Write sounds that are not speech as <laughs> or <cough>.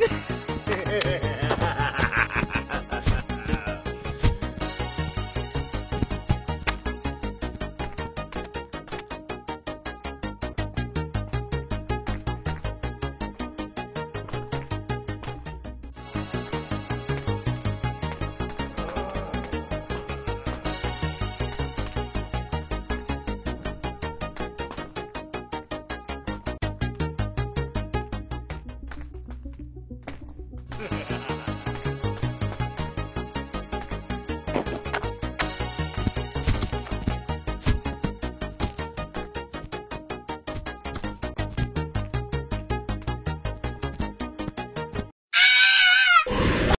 Yeah. <laughs> ha! <laughs>